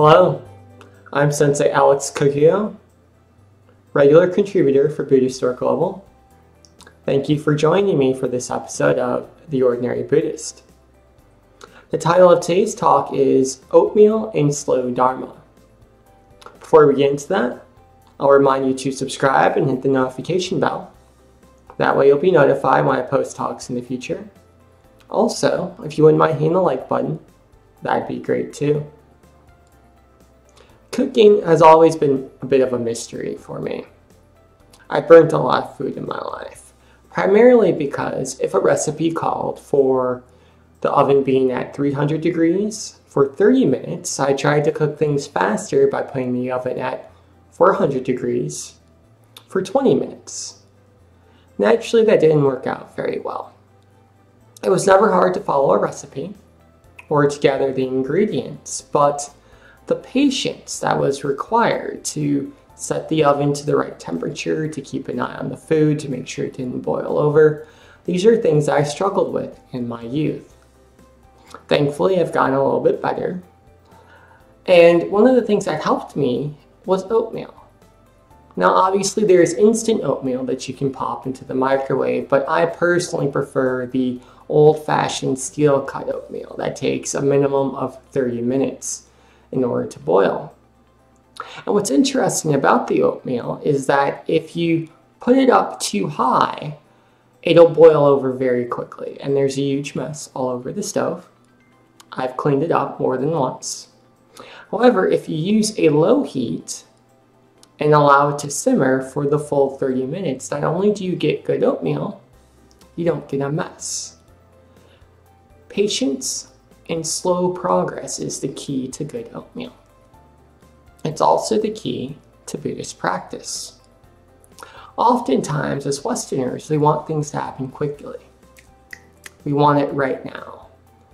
Hello, I'm Sensei Alex Kakuyo, regular contributor for Buddhistdoor Global. Thank you for joining me for this episode of The Ordinary Buddhist. The title of today's talk is Oatmeal and Slow Dharma. Before we get into that, I'll remind you to subscribe and hit the notification bell. That way you'll be notified when I post talks in the future. Also, if you wouldn't mind hitting the like button, that'd be great too. Cooking has always been a bit of a mystery for me. I've burnt a lot of food in my life, primarily because if a recipe called for the oven being at 300 degrees for 30 minutes, I tried to cook things faster by putting the oven at 400 degrees for 20 minutes. Naturally, that didn't work out very well. It was never hard to follow a recipe or to gather the ingredients, but the patience that was required to set the oven to the right temperature, to keep an eye on the food, to make sure it didn't boil over, these are things I struggled with in my youth. Thankfully, I've gotten a little bit better. And one of the things that helped me was oatmeal. Now, obviously, there's instant oatmeal that you can pop into the microwave, but I personally prefer the old fashioned steel cut oatmeal that takes a minimum of 30 minutes in order to boil. And what's interesting about the oatmeal is that if you put it up too high, it'll boil over very quickly. And there's a huge mess all over the stove. I've cleaned it up more than once. However, if you use a low heat and allow it to simmer for the full 30 minutes, not only do you get good oatmeal, you don't get a mess. Patience and slow progress is the key to good oatmeal. It's also the key to Buddhist practice. Oftentimes, as Westerners, we want things to happen quickly. We want it right now,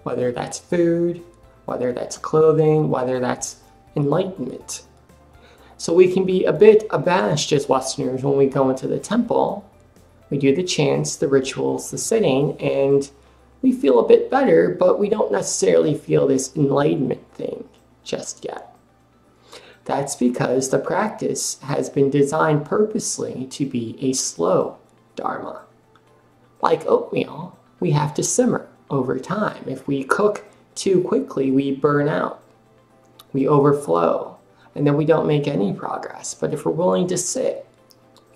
whether that's food, whether that's clothing, whether that's enlightenment. So we can be a bit abashed as Westerners when we go into the temple. We do the chants, the rituals, the sitting, and we feel a bit better, but we don't necessarily feel this enlightenment thing just yet. That's because the practice has been designed purposely to be a slow Dharma. Like oatmeal, we have to simmer over time. If we cook too quickly, we burn out, we overflow, and then we don't make any progress. But if we're willing to sit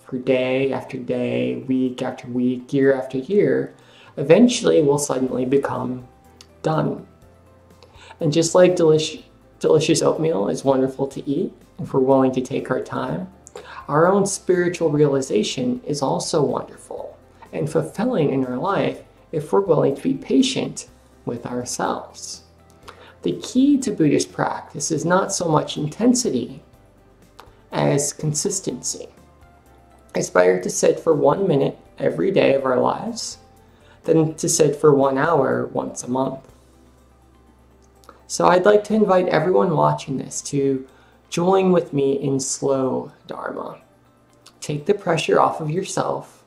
for day after day, week after week, year after year, eventually will suddenly become done. And just like delicious, delicious oatmeal is wonderful to eat if we're willing to take our time, our own spiritual realization is also wonderful and fulfilling in our life if we're willing to be patient with ourselves. The key to Buddhist practice is not so much intensity as consistency. It's better to sit for one minute every day of our lives than to sit for one hour once a month. So I'd like to invite everyone watching this to join with me in slow Dharma. Take the pressure off of yourself.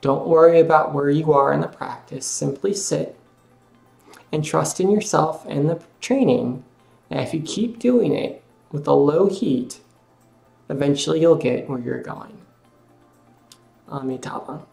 Don't worry about where you are in the practice. Simply sit and trust in yourself and the training. And if you keep doing it with a low heat, eventually you'll get where you're going. Amitabha.